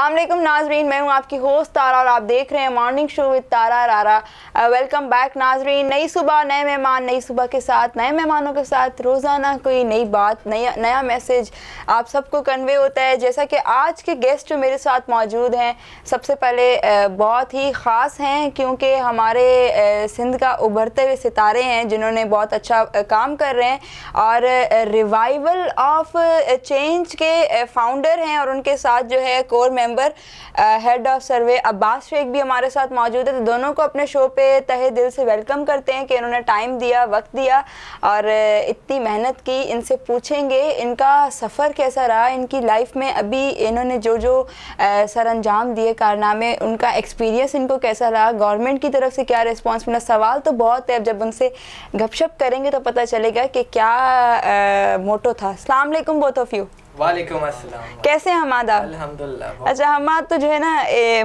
सलामकुम नाजरीन, मैं हूँ आपकी होस्ट तारा और आप देख रहे हैं मॉर्निंग शो विद तारा रारा। वेलकम बैक नाजरीन नई सुबह नए मेहमान नई सुबह के साथ नए मेहमानों के साथ रोज़ाना कोई नई बात नया नया मैसेज आप सबको कन्वे होता है। जैसा कि आज के गेस्ट मेरे साथ मौजूद हैं सबसे पहले uh, बहुत ही ख़ास हैं क्योंकि हमारे uh, सिंध का उभरते हुए सितारे हैं जिन्होंने बहुत अच्छा uh, काम कर रहे हैं। और रिवाइवल ऑफ़ चेंज के फाउंडर हैं और उनके साथ जो है core member head of survey Abbas Sheikh भी हमारे साथ मौजूद है। तो दोनों को अपने शो पे तहे दिल से वेलकम करते हैं कि इन्होंने टाइम दिया वक्त दिया और इतनी मेहनत की इनसे पूछेंगे इनका सफ़र कैसा रहा इनकी लाइफ में अभी इन्होंने जो जो सर अंजाम दिए कारनामे उनका एक्सपीरियंस इनको कैसा रहा गवर्नमेंट की तरफ़ से क्या रिस्पॉन्स मिला? सवाल तो बहुत है अब जब उनसे गपशप करेंगे तो पता चलेगा कि क्या आ, मोटो था। अलैक्म बोथ ऑफ़ यू वालेकुम अस्सलाम। कैसे हमाद? आप अल्हम्दुलिल्लाह अच्छा हमाद तो जो है ना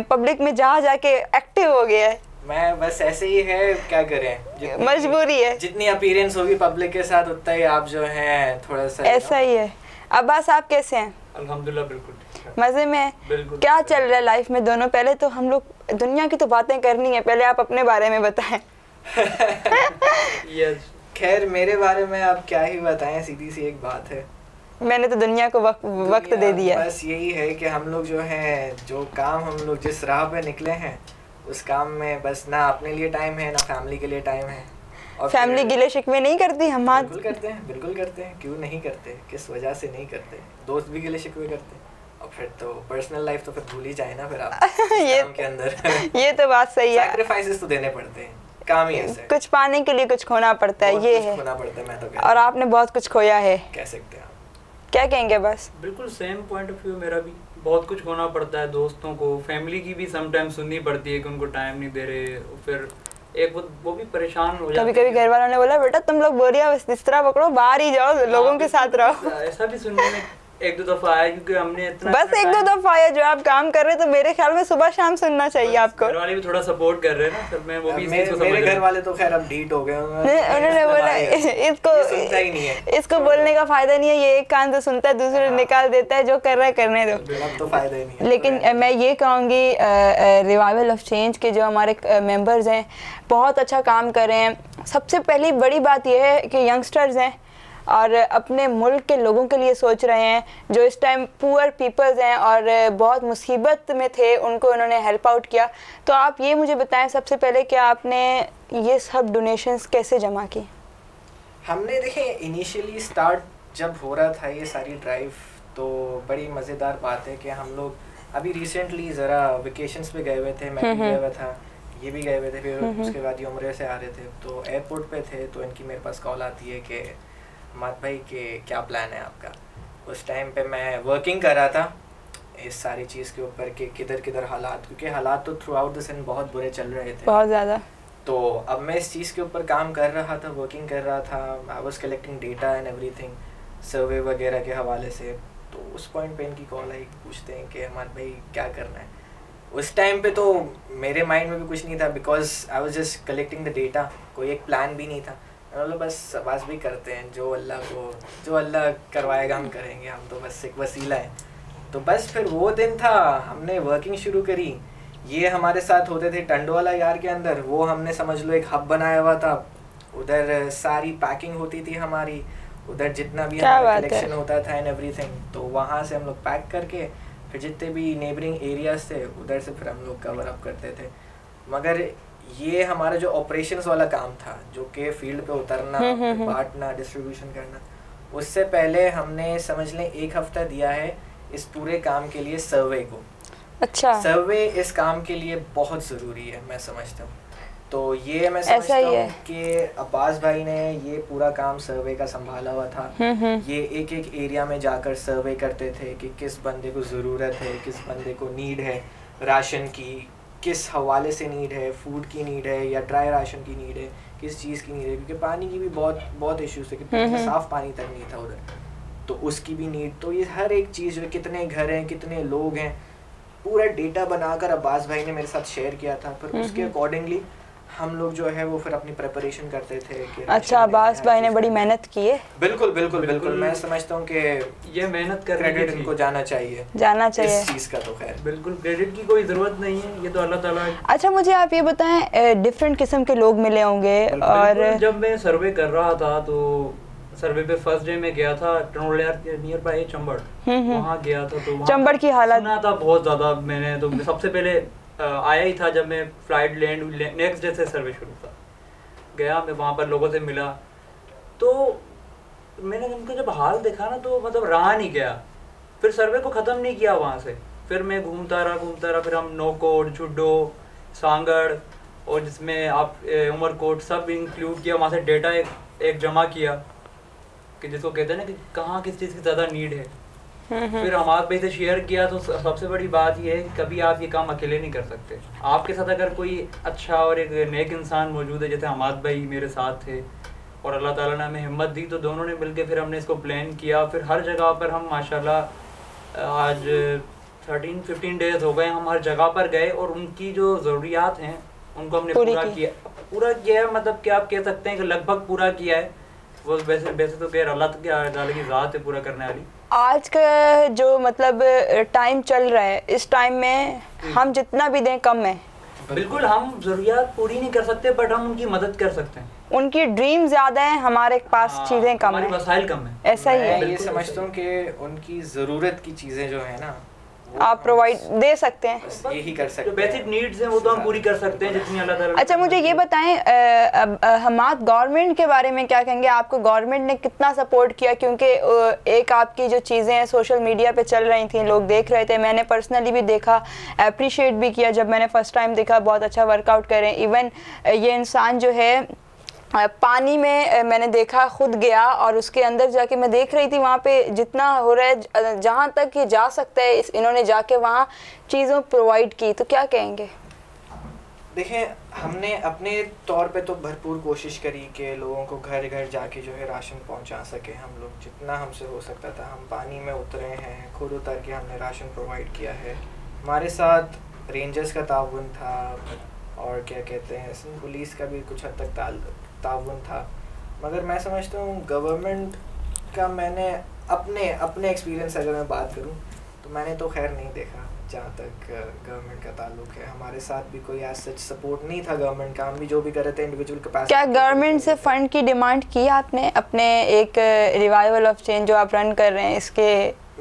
पब्लिक में जहाँ जाके एक्टिव हो गया है। मैं बस ऐसे ही है क्या करें? मजबूरी है। जितनी अपीयरेंस होगी पब्लिक के साथ उतना ही आप जो है थोड़ा सा ऐसा ही है। अब्बास आप कैसे हैं? अल्हम्दुलिल्लाह बिल्कुल मज़े में बिल्कुल क्या चल रहा है लाइफ में दोनों? पहले तो हम लोग दुनिया की तो बातें करनी है पहले आप अपने बारे में बताएँ। यस खैर मेरे बारे में आप क्या ही बताएँ सीधी सी एक बात है। मैंने तो दुनिया को वक्त वक्त दे दिया बस यही है कि हम लोग जो हैं जो काम हम लोग जिस राह पे निकले हैं उस काम में बस ना अपने लिए टाइम है ना फैमिली के लिए टाइम है। और फैमिली गिले शिकवे नहीं करती हम बिल्कुल करते हैं बिल्कुल करते हैं। क्यों नहीं करते? किस वजह से नहीं करते? दोस्त भी गिले शिकवे करते। हैं और फिर तो पर्सनल लाइफ तो फिर भूल ही जाए ना फिर आप ये के अंदर। ये तो बात सही है। सैक्रिफाइसेस तो देने पड़ते हैं। काम ही ऐसा। कुछ पाने के लिए कुछ खोना पड़ता है ये है। खोना पड़ता है मैं तो और आपने बहुत कुछ खोया है। कह सकते हैं क्या कहेंगे बस? बिल्कुल सेम पॉइंट ऑफ़ व्यू मेरा भी। बहुत कुछ होना पड़ता है दोस्तों को। फैमिली की भी समटाइम सुननी पड़ती है कि उनको टाइम नहीं दे रहे। फिर एक वो वो भी परेशान हो कभी कभी घर वालों ने बोला बेटा तुम लोग बोरिया इस तरह पकड़ो बाहर ही जाओ लोगों हाँ, के साथ रहो। ऐसा भी सुनने में एक दो दफ़ा आया क्योंकि हमने इतना बस एक दो दफ़ा आया जो आप काम कर रहे तो मेरे ख्याल में सुबह शाम सुनना चाहिए आपको। घर वाले भी थोड़ा सपोर्ट कर रहे हैं ना फिर मैं वो भी मेरे, मेरे घर वाले तो खैर अब डीट हो गए उन्होंने बोला इसको सुनता ही नहीं है। इसको बोलने का फ़ायदा नहीं है ये एक कान से सुनता है दूसरे हाँ। निकाल देता है जो कर रहा है करने दो। तो फ़ायदा ही नहीं लेकिन मैं ये कहूँगी रिवाइवल ऑफ़ चेंज के जो हमारे मेंबर्स हैं बहुत अच्छा काम कर रहे हैं। सबसे पहली बड़ी बात यह है कि यंगस्टर्स हैं और अपने मुल्क के लोगों के लिए सोच रहे हैं जो इस टाइम पुअर पीपल्स हैं और बहुत मुसीबत में थे उनको उन्होंने हेल्प आउट किया। तो आप ये मुझे बताएँ सबसे पहले कि आपने ये सब डोनेशंस कैसे जमा की हमने देखे इनिशियली स्टार्ट जब हो रहा था ये सारी ड्राइव तो बड़ी मज़ेदार बात है कि हम लोग अभी रिसेंटली ज़रा वेकेशंस पे गए हुए थे मैं भी। गया हुआ था ये भी गए हुए थे फिर उसके बाद ये उम्र से आ रहे थे। तो एयरपोर्ट पे थे तो इनकी मेरे पास कॉल आती है कि मत भाई के क्या प्लान है आपका? उस टाइम पे मैं वर्किंग कर रहा था इस सारी चीज़ के ऊपर कि किधर किधर हालात क्योंकि हालात तो थ्रू आउट द सन बहुत बुरे चल रहे थे। बहुत ज़्यादा। तो अब मैं इस चीज़ के ऊपर काम कर रहा था वर्किंग कर रहा था I was collecting data and everything survey वगैरह के हवाले से। तो उस पॉइंट पे इनकी कॉल आई पूछते हैं कि हमारे भाई क्या करना है। उस टाइम पे तो मेरे माइंड में भी कुछ नहीं था because I was just collecting the data कोई एक प्लान भी नहीं था। मतलब बस आवाज़ भी करते हैं जो अल्लाह को जो अल्लाह करवाएगा हम करेंगे हम तो बस एक वसीला है। तो बस फिर वो दिन था हमने वर्किंग शुरू करी। ये हमारे साथ होते थे टंडवाला यार के अंदर वो हमने समझ लो एक हब बनाया हुआ था। उधर सारी पैकिंग होती थी हमारी उधर जितना भी कलेक्शन होता था एंड एवरीथिंग तो वहाँ से हम लोग पैक करके फिर जितने भी नेबरिंग एरियाज़ थे उधर से फिर हम लोग कवर अप करते थे। मगर ये हमारा जो ऑपरेशन वाला काम था जो कि फ़ील्ड पे उतरना हम्म, हम्म, हम्म। बांटना डिस्ट्रीब्यूशन करना उससे पहले हमने समझ लें एक हफ़्ता दिया है इस पूरे काम के लिए सर्वे को। अच्छा। सर्वे इस काम के लिए बहुत ज़रूरी है मैं समझता हूँ। तो ये मैं समझता हूँ कि अब्बास भाई ने ये पूरा काम सर्वे का संभाला हुआ था। ये एक एक एरिया में जाकर सर्वे करते थे कि किस बंदे को ज़रूरत है किस बंदे को नीड है राशन की किस हवाले से नीड है फ़ूड की नीड है या ड्राई राशन की नीड है किस चीज़ की नीड है? क्योंकि पानी की भी बहुत बहुत इश्यूज़ थे कि हम्म, हम्म। साफ़ पानी तक नहीं था उधर। तो उसकी भी नीड तो ये हर एक चीज़ जो कितने घर हैं कितने लोग हैं पूरा डेटा बनाकर अब्बास भाई ने मेरे साथ शेयर किया था। पर उसके अकॉर्डिंगली हम लोग जो है वो फिर अपनी प्रिपरेशन करते थे कि अच्छा अब्बास भाई ने बड़ी मेहनत की है। बिल्कुल बिल्कुल बिल्कुल। मैं समझता हूँ कि ये मेहनत करने क्रेडिट इनको जाना चाहिए। जाना चाहिए। इस चीज़ का तो खैर। बिल्कुल क्रेडिट की कोई ज़रूरत नहीं है ये तो अल्लाह ताला अच्छा मुझे आप ये बताएँ डिफरेंट किस्म के लोग मिले होंगे और जब मैं सर्वे कर रहा था तो सर्वे पे फ़र्स्ट डे में गया था टनोलियर नियर बाय चंबड़। हम्म, हम्म। वहाँ गया था तो वहाँ चंबड़ की हालत- सुना था बहुत ज़्यादा मैंने तो सबसे पहले आया ही था जब मैं फ़्लाइट लैंड नेक्स्ट डे से सर्वे शुरू था गया मैं वहाँ पर लोगों से मिला। तो मैंने उनका जब हाल देखा ना तो मतलब रहा नहीं गया। फिर सर्वे को ख़त्म नहीं किया वहाँ से। फिर मैं घूमता रहा घूमता रहा। फिर हम नोकोट चुड्डो सांगड़ और जिसमें आप उमरकोट सब इंक्लूड किया। वहाँ से डेटा एक, एक जमा किया कि जिसको कहते हैं ना कि कहाँ किस चीज़ की ज़्यादा नीड है। फिर हमारे भाई से शेयर किया तो सबसे बड़ी बात ये है कभी आप ये काम अकेले नहीं कर सकते। आपके साथ अगर कोई अच्छा और एक नेक इंसान मौजूद है जैसे हमाद भाई मेरे साथ थे और अल्लाह ताला ने हमें हिम्मत दी तो दोनों ने मिलकर फिर हमने इसको प्लान किया। फिर हर जगह पर हम माशाल्लाह आज थर्टीन फिफ्टीन डेज़ हो गए हम हर जगह पर गए और उनकी जो ज़रूरियात हैं उनको हमने पूरा किया। पूरा किया है मतलब कि आप कह सकते हैं कि लगभग पूरा किया है। वो वैसे वैसे तो खैर अल्लाह ताला की ज़ात है पूरा करने वाली। आज का जो मतलब टाइम चल रहा है इस टाइम में हम जितना भी दें कम है। बिल्कुल हम जरूरियात पूरी नहीं कर सकते बट हम उनकी मदद कर सकते हैं। उनकी ड्रीम ज़्यादा है हमारे पास हाँ, चीज़ें कम है। वसाइल कम है। ऐसा ही है। ये समझता हूँ कि उनकी ज़रूरत की चीज़ें जो है ना आप प्रोवाइड दे सकते हैं। यही कर सकते जो बेसिक नीड्स हैं वो तो हम पूरी कर सकते हैं जितनी अल्लाह ताला अच्छा मुझे ये बताएँ हमाद गवर्नमेंट के बारे में क्या कहेंगे? आपको गवर्नमेंट ने कितना सपोर्ट किया? क्योंकि एक आपकी जो चीज़ें हैं सोशल मीडिया पे चल रही थी लोग देख रहे थे। मैंने पर्सनली भी देखा अप्रिशिएट भी किया। जब मैंने फ़र्स्ट टाइम देखा बहुत अच्छा वर्कआउट करें। इवन ये इंसान जो है पानी में मैंने देखा, खुद गया और उसके अंदर जाके मैं देख रही थी, वहाँ पे जितना हो रहा है जहाँ तक ये जा सकता है इन्होंने जाके वहाँ चीज़ों प्रोवाइड की तो क्या कहेंगे? देखें, हमने अपने तौर पे तो भरपूर कोशिश करी कि लोगों को घर घर जाके जो है राशन पहुँचा सके हम लोग, जितना हमसे हो सकता था। हम पानी में उतरे हैं, खुद उतर के हमने राशन प्रोवाइड किया है। हमारे साथ रेंजर्स का ताउन था, और क्या कहते हैं, पुलिस का भी कुछ हद तक ताउन था। मगर मैं समझता हूँ गवर्नमेंट का मैंने अपने अपने एक्सपीरियंस से अगर मैं बात करूँ तो मैंने तो खैर नहीं देखा जहाँ तक गवर्नमेंट का ताल्लुक है। हमारे साथ भी कोई एज सच सपोर्ट नहीं था गवर्नमेंट का। हम भी जो भी कर रहे थे इंडिविजुअल कैपेसिटी क्या गवर्नमेंट से फंड की डिमांड की आपने? अपने एक रिवाइवल ऑफ़ चेंज जो आप रन कर रहे हैं इसके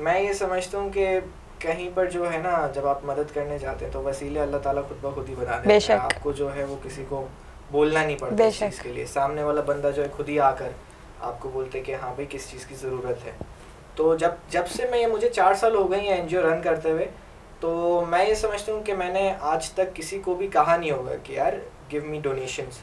मैं ये समझता हूँ कि कहीं पर जो है ना जब आप मदद करने जाते हैं तो वसीले अल्लाह ताला खुद ब खुद ही बना देता है। आपको जो है वो किसी को बोलना नहीं पड़ता इस बेशक। चीज़ के लिए। सामने वाला बंदा जो है खुद ही आकर आपको बोलते कि हाँ भाई किस चीज़ की ज़रूरत है। तो जब जब से मैं ये मुझे चार साल हो गए हैं एन रन करते हुए तो मैं ये समझता हूँ कि मैंने आज तक किसी को भी कहा नहीं होगा कि यार गिव मी डोनेशंस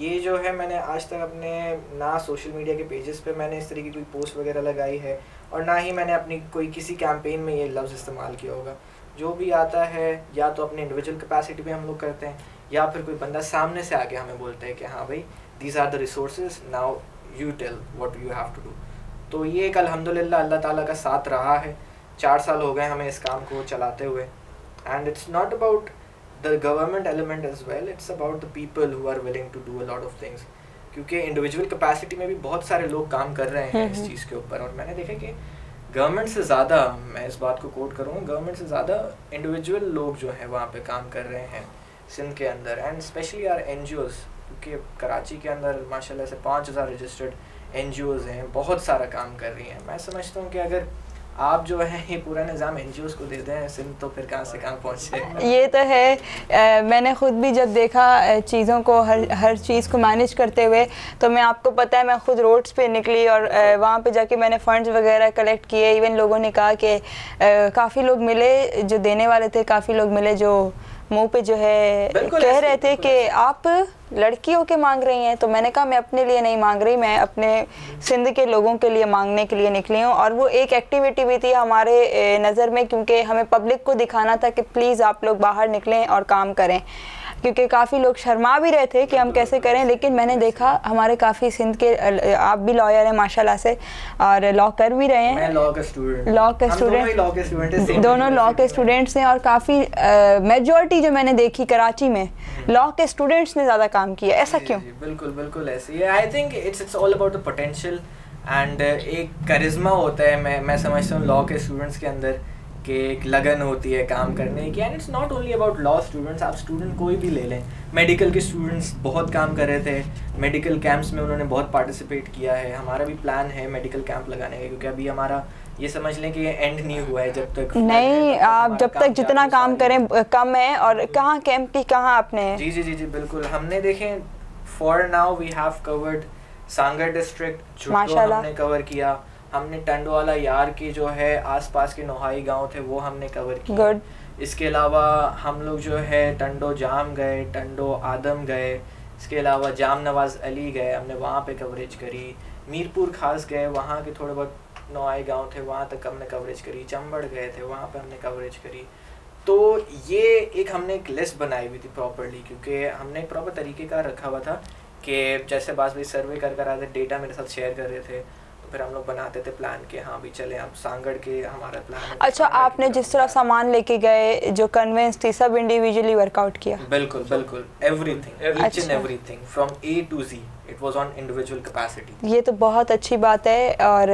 ये जो है मैंने आज तक अपने ना सोशल मीडिया के पेजेस पे मैंने इस तरह की कोई पोस्ट वगैरह लगाई है और ना ही मैंने अपनी कोई किसी कैंपेन में ये लफ्ज़ इस्तेमाल किया होगा। जो भी आता है या तो अपने इंडिविजुअल कैपेसिटी में हम लोग करते हैं या फिर कोई बंदा सामने से आके हमें बोलता है कि हाँ भाई these are the resources now you tell what you have to do तो ये एक अल्हम्दुलिल्लाह अल्लाह ताला का साथ रहा है। चार साल हो गए हमें इस काम को चलाते हुए। And it's not about the government element as well it's about the people who are willing to do a lot of things क्योंकि इंडिविजुअल कैपेसिटी में भी बहुत सारे लोग काम कर रहे हैं इस चीज़ के ऊपर। और मैंने देखा कि गवर्नमेंट से ज़्यादा मैं इस बात को कोट करूँगा गवर्नमेंट से ज़्यादा इंडिविजुअल लोग जो हैं वहाँ पे काम कर रहे हैं। सिंध के अंदर एंड स्पेशली आर एन क्योंकि कराची के अंदर माशाल्लाह से पाँच हज़ार रजिस्टर्ड एन हैं बहुत सारा काम कर रही हैं। मैं समझता हूँ कि अगर आप जो है ये पूरा निज़ाम एन को दे दें सिंध तो फिर कहाँ से कहाँ पहुँचे? ये तो है। अ, मैंने खुद भी जब देखा चीज़ों को हर हर चीज़ को मैनेज करते हुए तो मैं आपको पता है मैं खुद रोड्स पे निकली और वहाँ पे जाके मैंने फंड्स वगैरह कलेक्ट किए। इवन लोगों ने कहा कि काफ़ी लोग मिले जो देने वाले थे काफ़ी लोग मिले जो मुँह पे जो है कह रहे थे कि आप लड़कियों के मांग रही हैं तो मैंने कहा मैं अपने लिए नहीं मांग रही मैं अपने सिंध के लोगों के लिए मांगने के लिए निकली हूँ। और वो एक एक्टिविटी भी थी हमारे नज़र में क्योंकि हमें पब्लिक को दिखाना था कि प्लीज़ आप लोग बाहर निकलें और काम करें। क्योंकि काफ़ी लोग शर्मा भी रहे थे कि हम कैसे करें लेकिन मैंने देखा हमारे काफ़ी सिंध के आप भी लॉयर हैं माशाल्लाह से और लॉ कर भी रहे हैं। लॉ का स्टूडेंट दोनों लॉ के स्टूडेंट दोनों लॉ के स्टूडेंट्स हैं और काफ़ी मेजोरिटी जो मैंने देखी कराची में लॉ के स्टूडेंट्स ने ज़्यादा काम किया। ऐसा क्यों? बिल्कुल बिल्कुल ऐसे ही I think it's it's all about the potential and एक करिश्मा होता है मैं मैं समझता हूँ लॉ के स्टूडेंट्स के अंदर। कि एक लगन होती है काम करने की and it's not only about law students आप स्टूडेंट कोई भी ले लें। मेडिकल के स्टूडेंट्स बहुत काम कर रहे थे। मेडिकल कैंप्स में उन्होंने बहुत पार्टिसिपेट किया है। हमारा भी प्लान है मेडिकल कैंप लगाने का क्योंकि अभी हमारा ये समझ लें कि ये एंड नहीं हुआ है जब तक नहीं तब आप जब तक जितना काम करें कम है और कहाँ कैंप की कहाँ आपने? जी जी जी जी बिल्कुल। हमने देखें for now we have covered Sanghar district हमने कवर किया। हमने टंडवाला यार के जो है आसपास के नोहाई गाँव थे वो हमने कवर किया। गुड इसके अलावा हम लोग जो है टंडो जाम गए टंडो आदम गए इसके अलावा जाम नवाज़ अली गए हमने वहाँ पे कवरेज करी। मीरपुर खास गए वहाँ के थोड़े बहुत नोआई गाँव थे वहाँ तक हमने कवरेज करी। चंबड़ गए थे वहाँ पे हमने कवरेज करी। तो ये एक हमने एक लिस्ट बनाई हुई थी प्रॉपरली क्योंकि हमने एक प्रॉपर तरीके का रखा हुआ था कि जैसे बास भाई सर्वे कर कर आए थे डेटा मेरे साथ शेयर कर रहे थे। फिर हम लोग बनाते थे प्लान के हाँ भी चले अब सांगड़ के हमारा प्लान अच्छा आपने जिस तरह सामान लेके गए जो कन्वेंस थी सब इंडिविजुअली वर्कआउट किया? बिल्कुल बिल्कुल। Everything each and. Everything from A to Z it was on individual capacity ये तो बहुत अच्छी बात है और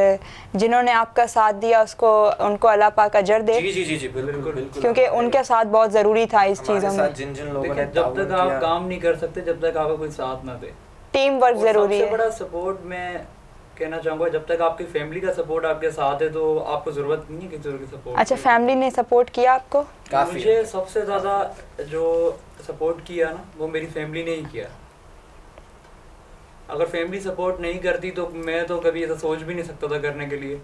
जिन्होंने आपका साथ दिया उसको उनको अल्लाह पाक अजर दे। जी जी जी जी बिल्कुल बिल्कुल। क्योंकि उनके साथ बहुत ज़रूरी था इस चीज़ों में। जिन जिन लोगों ने जब तक आप काम नहीं कर सकते जब तक आपका कोई साथ ना दे। टीम वर्क ज़रूरी सबसे है। बड़ा सपोर्ट मैं कहना चाहूँगा जब तक आपकी फैमिली का सपोर्ट आपके साथ है तो आपको ज़रूरत नहीं है किसी और की सपोर्ट अच्छा फैमिली ने सपोर्ट किया आपको? काफ़ी मुझे सबसे ज़्यादा जो सपोर्ट किया ना वो मेरी फैमिली ने ही किया। अगर फैमिली सपोर्ट नहीं करती तो मैं तो कभी ऐसा सोच भी नहीं सकता था करने के लिए।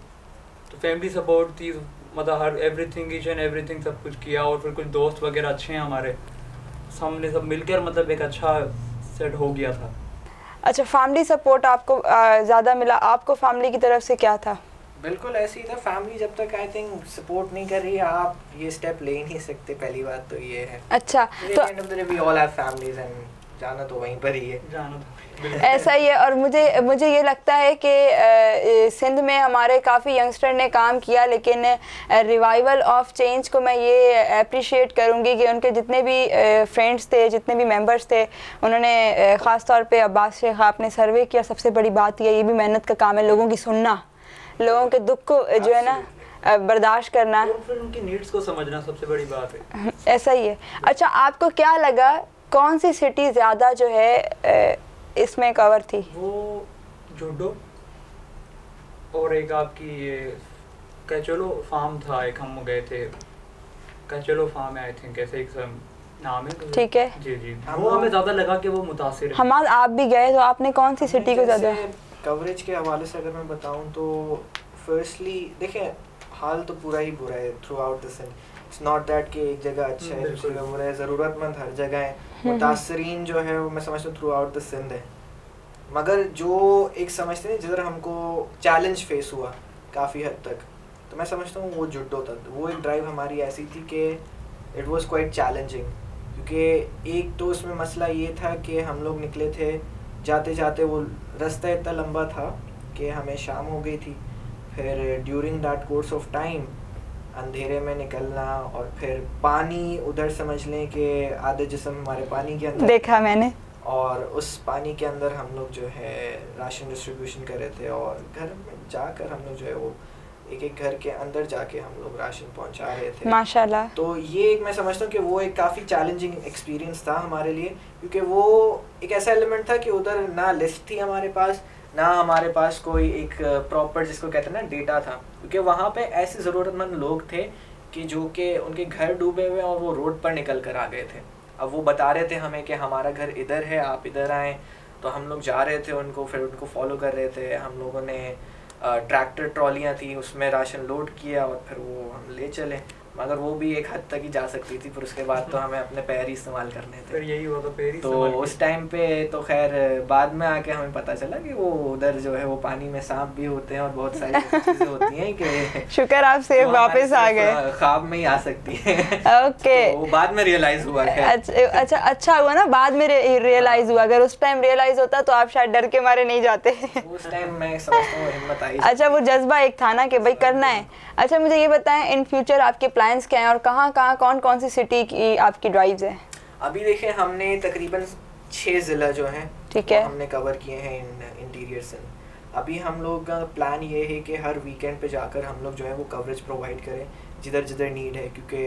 तो फैमिली सपोर्ट थी मतलब हर एवरीथिंग ईच एंड एवरीथिंग सब कुछ किया और फिर कुछ दोस्त वगैरह अच्छे हैं हमारे। हमने सब मिलकर मतलब एक अच्छा सेट हो गया था। अच्छा फैमिली सपोर्ट आपको ज़्यादा मिला। आपको फैमिली की तरफ़ से क्या था? बिल्कुल ऐसे ही था। फैमिली जब तक आई थिंक सपोर्ट नहीं कर रही आप ये स्टेप ले ही नहीं सकते। पहली बात तो ये है। अच्छा तो तो जाना तो वहीं पर ही है। जानो तो ऐसा ही है और मुझे मुझे ये लगता है कि सिंध में हमारे काफ़ी यंगस्टर ने काम किया लेकिन रिवाइवल ऑफ़ चेंज को मैं ये अप्रिशिएट करूँगी कि उनके जितने भी फ्रेंड्स थे जितने भी मेंबर्स थे उन्होंने ख़ास तौर पे अब्बास शेख आपने सर्वे किया सबसे बड़ी बात यह ये भी मेहनत का काम है लोगों की सुनना लोगों के दुख को जो है ना बर्दाश्त करना। उनकी नीड्स को समझना सबसे बड़ी बात है। ऐसा ही है। अच्छा आपको क्या लगा कौन सी सिटी ज़्यादा जो है इसमें कवर थी? वो जूडो। और एक आपकी ये कैचलो फार्म था एक हम गए थे। कैचलो फार्म है आई थिंक ऐसे एक सम- नाम है। ठीक है। जी जी। हम वो हमें ज़्यादा लगा कि वो मुतासिर है। हमाद आप भी गए तो आपने कौन सी सिटी को ज़्यादा कवरेज के हवाले से अगर मैं बताऊँ तो फर्स्टली देखें हाल तो पूरा ही बुरा है throughout the Sindh it's not that कि एक जगह अच्छा है दूसरी जगह बुरा है ज़रूरतमंद हर जगह है। मुतासरीन जो है वो मैं समझता हूँ थ्रू आउट द सिंध है। मगर जो एक समझते हैं, जिधर हमको चैलेंज फेस हुआ काफ़ी हद तक तो मैं समझता हूँ वो जुड्डो था वो एक ड्राइव हमारी ऐसी थी कि इट वाज क्वाइट चैलेंजिंग क्योंकि एक तो उसमें मसला ये था कि हम लोग निकले थे जाते जाते वो रास्ता इतना लंबा था कि हमें शाम हो गई थी। फिर during that course of time अंधेरे में निकलना और फिर पानी उधर समझ लें कि आधे जिसम हमारे पानी के अंदर। देखा मैंने। और उस पानी के अंदर हम लोग जो है राशन डिस्ट्रीब्यूशन कर रहे थे और घर में जाकर हम लोग जो है वो एक एक घर के अंदर जाके हम लोग राशन पहुँचा रहे थे। माशाल्लाह। तो ये एक मैं समझता हूँ कि वो एक काफ़ी चैलेंजिंग एक्सपीरियंस था हमारे लिए क्योंकि वो एक ऐसा एलिमेंट था कि उधर ना लिस्ट थी हमारे पास ना हमारे पास कोई एक प्रॉपर जिसको कहते हैं ना डेटा था। क्योंकि वहाँ पे ऐसे ज़रूरतमंद लोग थे कि जो कि उनके घर डूबे हुए और वो रोड पर निकल कर आ गए थे। अब वो बता रहे थे हमें कि हमारा घर इधर है, आप इधर आएँ। तो हम लोग जा रहे थे उनको, फिर उनको फॉलो कर रहे थे। हम लोगों ने ट्रैक्टर ट्रॉलियाँ थी, उसमें राशन लोड किया और फिर वो हम ले चले। मगर वो भी एक हद तक ही जा सकती थी फिर उसके बाद तो हमें अपने पैर ही इस्तेमाल करने फिर थे यही हुआ तो पैर ही तो उस टाइम पे तो खैर बाद में आके हमें पता चला कि वो उधर जो है वो पानी में सांप भी होते हैं और बहुत सारी चीज़ें होती हैं कि शुक्र आप सेफ़ हमारे वापस आ गए। ख्वाब में ही आ सकती है। ओके तो वो बाद में रियलाइज़ हुआ अच्छा अच्छा अच्छा हुआ ना बाद में रियलाइज़ हुआ। अगर उस टाइम रियलाइज़ होता तो आप शायद डर के मारे नहीं जाते। उस टाइम मैं समझता हूँ हिम्मत आई। अच्छा वो जज्बा एक था ना कि भाई करना है। अच्छा मुझे ये बताएँ इन फ्यूचर आपके प्लान्स क्या हैं और कहाँ कहाँ कौन कौन सी सिटी की आपकी ड्राइव्स हैं अभी देखें हमने तकरीबन छः ज़िला जो हैं ठीक है। हमने कवर किए हैं इन इंटीरियर से अभी हम लोग का प्लान ये है कि हर वीकेंड पे जाकर हम लोग जो है वो कवरेज प्रोवाइड करें जिधर जिधर नीड है क्योंकि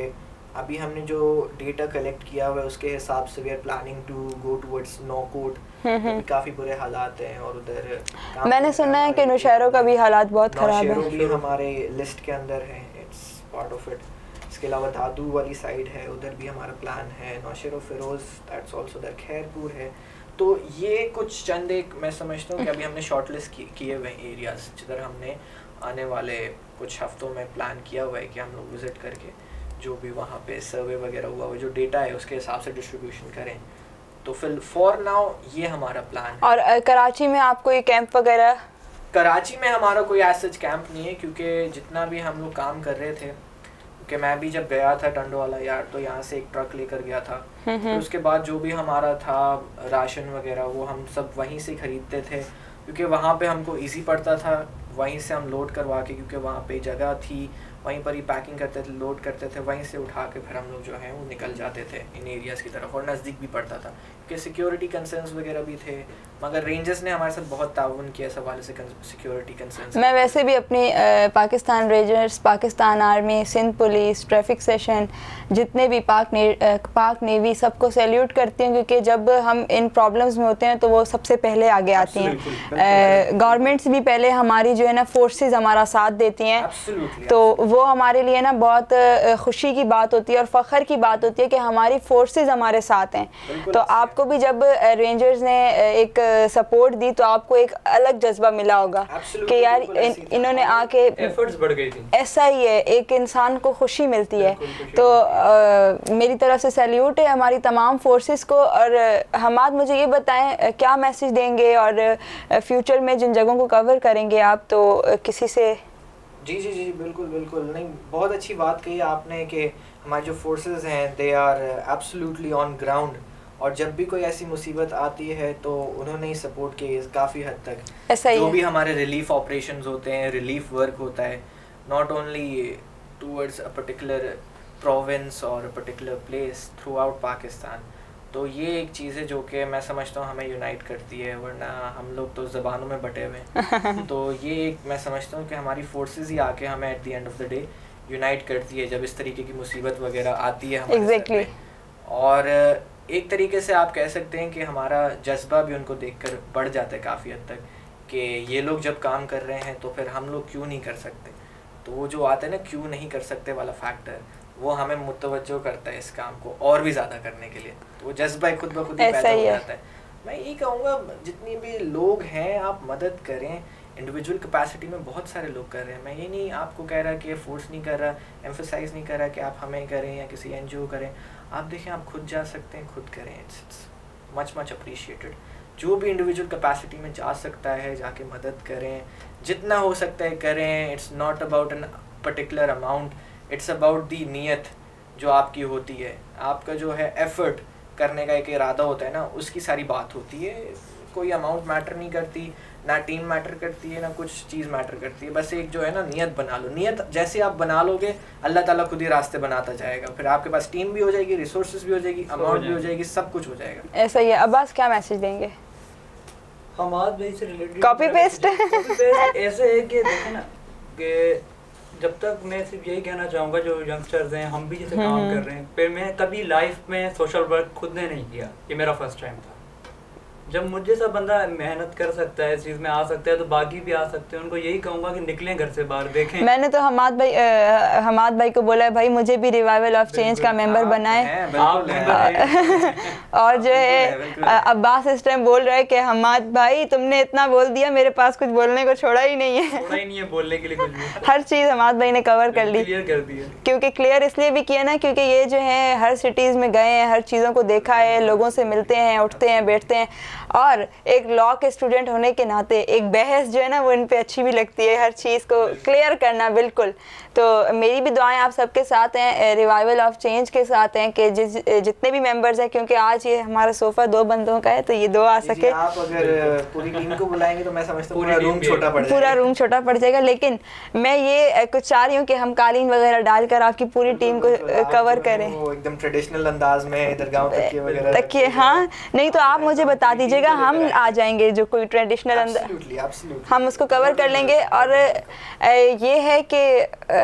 अभी हमने जो डेटा कलेक्ट किया हुआ है उसके हिसाब से we are planning to go towards Naukot काफ़ी बुरे हालात हैं और उधर मैंने सुना है कि नौशहरों का भी हालात बहुत ख़राब नौशेरों है। भी हमारे लिस्ट के अंदर है इट्स पार्ट ऑफ़ इट इसके अलावा दादू वाली साइड है उधर भी हमारा प्लान है नौशेरो फिरोज दैट्स आल्सो उधर खैरपुर है। तो ये कुछ चंद एक मैं समझता हूँ कि अभी हमने शॉर्ट लिस्ट किए हुए एरियाज़ जिधर हमने आने वाले कुछ हफ्तों में प्लान किया हुआ है कि हम लोग विज़िट करके। जो भी वहाँ पे सर्वे वगैरह हुआ जो डेटा है उसके हिसाब से डिस्ट्रीब्यूशन करें। तो फिर फॉर नाउ ये हमारा प्लान है। और कराची में आप कोई कैंप वगैरह? कराची में हमारा कोई ऐसा कैंप नहीं है क्योंकि जितना भी हम लोग काम कर रहे थे कि मैं भी जब गया था टंडवाला यार तो यहाँ से एक ट्रक लेकर गया था। फिर उसके बाद जो भी हमारा था राशन वगैरह वो हम सब वहीं से खरीदते थे क्योंकि वहाँ पे हमको इजी पड़ता था वहीं से हम लोड करवा के क्योंकि वहाँ पे जगह थी वहीं पर ही पैकिंग करते थे लोड करते थे वहीं से उठा के फिर हम लोग जो है वो निकल जाते थे इन एरियाज़ की तरफ़ और नज़दीक भी पड़ता था। क्योंकि सिक्योरिटी कंसर्न्स वगैरह भी थे मगर रेंजर्स ने हमारे साथ बहुत ताउन किया इस हवाले से सिक्योरिटी कंसर्न्स मैं वैसे भी अपनी Pakistan rangers Pakistan army Sindh police traffic session जितने भी पाक ने, पाक नेवी सबको सैल्यूट करती हूँ क्योंकि जब हम इन प्रॉब्लम्स में होते हैं तो वो सबसे पहले आगे आती। हैं। गवर्नमेंट्स भी पहले हमारी जो है ना फोर्सेस हमारा साथ देती हैं। तो वो हमारे लिए ना बहुत खुशी की बात होती है और फ़ख्र की बात होती है कि हमारी फोर्सेस हमारे साथ हैं। तो आपको भी जब रेंजर्स ने एक सपोर्ट दी तो आपको एक अलग जज्बा मिला होगा कि यार इन। इन्होंने आके एफर्ट्स बढ़ गई थी। ऐसा ही है एक इंसान को खुशी मिलती है। तो अ, मेरी तरफ़ से सैल्यूट है हमारी तमाम फोर्सेस को और हमाद मुझे ये बताएँ क्या मैसेज देंगे और फ्यूचर में जिन जगहों को कवर करेंगे आप तो किसी से जी जी जी बिल्कुल बिल्कुल। नहीं बहुत अच्छी बात कही आपने कि हमारे जो फोर्सेस हैं they are absolutely on ground और जब भी कोई ऐसी मुसीबत आती है तो उन्होंने ही सपोर्ट किया काफ़ी हद तक। ऐसा ही जो। भी हमारे रिलीफ ऑपरेशन होते हैं रिलीफ वर्क होता है not only towards a particular province और a particular place throughout Pakistan तो ये एक चीज़ है जो कि मैं समझता हूँ हमें यूनाइट करती है वरना हम लोग तो ज़बानों में बटे हुए हैं। तो ये एक मैं समझता हूँ कि हमारी फोर्सेस ही आके हमें at the end of the day unite करती है जब इस तरीके की मुसीबत वगैरह आती है हमारे सर Exactly. और एक तरीके से आप कह सकते हैं कि हमारा जज्बा भी उनको देखकर बढ़ जाता है काफ़ी हद तक कि ये लोग जब काम कर रहे हैं तो फिर हम लोग क्यों नहीं कर सकते? तो वो जो आता है ना क्यों नहीं कर सकते वाला फैक्टर वो हमें मुतवज्जो करता है इस काम को और भी ज़्यादा करने के लिए। तो वो जज्बा खुद ब खुद ही पैदा हो। जाता है। मैं यही कहूँगा जितनी भी लोग हैं आप मदद करें। इंडिविजुअल कैपेसिटी में बहुत सारे लोग कर रहे हैं। मैं ये नहीं आपको कह रहा कि फोर्स नहीं कर रहा एम्फोसाइज नहीं कर रहा कि आप हमें करें या किसी एनजीओ करें। आप देखें आप खुद जा सकते हैं खुद करें। It's it's much much appreciated जो भी इंडिविजुअल कैपेसिटी में जा सकता है जाके मदद करें। जितना हो सकता है करें। It's not about an particular amount it's about the नीयत जो आपकी होती है। आपका जो है एफर्ट करने का एक इरादा होता है ना उसकी सारी बात होती है। कोई अमाउंट मैटर नहीं करती ना टीम मैटर करती है ना कुछ चीज़ मैटर करती है। बस एक जो है ना नियत बना लो। नियत जैसे आप बना लोगे अल्लाह ताला खुद ही रास्ते बनाता जाएगा। फिर आपके पास टीम भी हो जाएगी रिसोर्स भी हो जाएगी अमाउंट भी हो जाएगी। सब कुछ हो जाएगा। ऐसा ही है। अब्बास क्या मैसेज देंगे? हमाद भाई से रिलेटेड कॉपी पेस्ट ऐसे है कि देखो ना कि जब तक मैं सिर्फ़ यही कहना चाहूँगा जो यंगस्टर्स हैं हम भी जैसे काम हम्म। कर रहे हैं फिर मैं कभी लाइफ में सोशल वर्क खुद ने नहीं किया ये मेरा फ़र्स्ट टाइम था जब मुझे सा बंदा मेहनत कर सकता है इस चीज़ में आ सकता है तो बाकी भी आ सकते हैं। उनको यही कहूँगा कि निकलें घर से बाहर देखें। मैंने तो हमाद भाई अ, हमाद भाई को बोला है भाई मुझे भी रिवाइवल ऑफ़ चेंज का मेंबर बनाए। और जो है। अब्बास इस टाइम बोल रहा है कि हमाद भाई तुमने इतना बोल दिया मेरे पास कुछ बोलने को छोड़ा ही नहीं है। नहीं है बोलने के लिए कुछ हर चीज़ हमाद भाई ने कवर कर ली। क्लियर कर दिया क्योंकि क्लियर इसलिए भी किया ना क्योंकि ये जो है हर सिटीज़ में गए हैं हर चीज़ों को देखा है लोगों से मिलते हैं उठते हैं बैठते हैं। और एक लॉ के स्टूडेंट होने के नाते एक बहस जो है ना वो इन पे अच्छी भी लगती है, हर चीज़ को क्लियर करना, बिल्कुल। तो मेरी भी दुआएँ आप सबके साथ हैं रिवाइवल ऑफ़ चेंज के साथ हैं कि जिस जितने भी मेंबर्स हैं क्योंकि आज ये हमारा सोफ़ा दो बंदों का है तो ये दो आ सके। आप अगर पूरी टीम को बुलाएँगे तो मैं समझता हूँ पूरा रूम छोटा पड़ पूरा रूम छोटा पड़ जाएगा लेकिन मैं ये कुछ चाह रही हूँ कि हम कालीन वगैरह डालकर आपकी पूरी टीम को कवर करें। वो एकदम ट्रेडिशनल अंदाज में दरगाह तकिए वगैरह तकिए हाँ नहीं तो आप मुझे बता दीजिएगा हम आ जाएँगे जो कोई ट्रेडिशनल एब्सोल्युटली हम उसको कवर कर लेंगे और ये है कि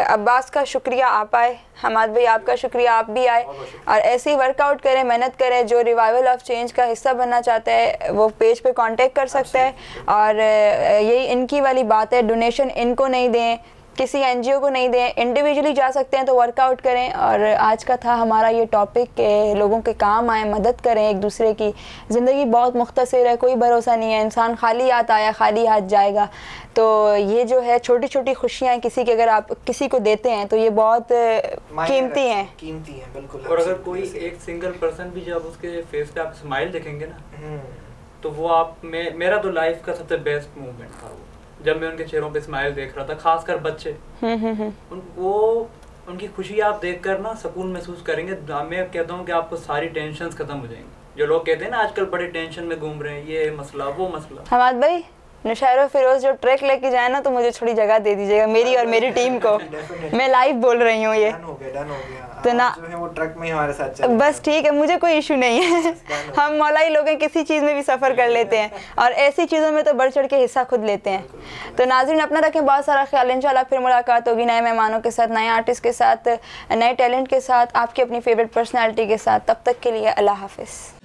अब्बास का शुक्रिया आप आए। हमाद भाई आपका शुक्रिया आप भी आए। और ऐसे ही वर्कआउट करें मेहनत करें जो रिवाइवल ऑफ़ चेंज का हिस्सा बनना चाहता है वो पेज पे कांटेक्ट कर सकता है। और यही इनकी वाली बात है डोनेशन इनको नहीं दें। किसी एनजीओ को नहीं दें इंडिविजुअली जा सकते हैं तो वर्कआउट करें और आज का था हमारा ये टॉपिक कि लोगों के काम आए मदद करें एक दूसरे की। ज़िंदगी बहुत मुख्तसर है कोई भरोसा नहीं है इंसान खाली हाथ आया खाली हाथ जाएगा। तो ये जो है छोटी छोटी खुशियाँ किसी की अगर आप किसी को देते हैं तो ये बहुत कीमती हैं। कीमती हैं बिल्कुल। और अगर कोई एक सिंगल पर्सन भी जब उसके फेस पे आप स्माइल देखेंगे ना हम्म, तो वो आप मे, मेरा तो लाइफ का सबसे बेस्ट मूवमेंट था वो। जब मैं उनके चेहरों पे स्माइल देख रहा था खासकर बच्चे। हम्म हम्म हम्म। उन वो उनकी खुशी आप देख कर ना सुकून महसूस करेंगे। मैं कहता हूँ कि आपको सारी टेंशन खत्म हो जाएँगी। जो लोग कहते हैं ना आजकल बड़े टेंशन में घूम रहे हैं ये मसला वो मसला। हमाद भाई? नशारो फिरोज जो ट्रैक लेके जाए ना तो मुझे थोड़ी जगह दे दीजिएगा मेरी और मेरी टीम को। मैं लाइव बोल रही हूँ ये। डन हो तो ना- वो ट्रक में हमारे साथ चल बस ठीक है मुझे कोई इशू नहीं है। हम मौलाई लोग हैं किसी चीज़ में भी सफ़र कर लेते हैं। और ऐसी चीज़ों में तो बढ़ चढ़ के हिस्सा खुद लेते हैं। तो नाजरीन अपना रखें बहुत सारा ख्याल इंशाल्लाह फिर मुलाकात होगी नए मेहमानों के साथ नए आर्टिस्ट के साथ नए टैलेंट के साथ आपकी अपनी फेवरेट पर्सनैलिटी के साथ। तब तक के लिए अल्लाह हाफिज़।